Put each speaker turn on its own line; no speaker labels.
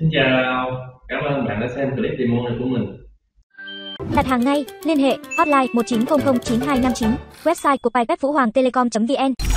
Xin chào, cảm ơn bạn đã xem clip demo này của mình.
Đặt hàng ngay, liên hệ hotline 1900 9259, website của Pipet Vũ Hoàng Telecom.vn.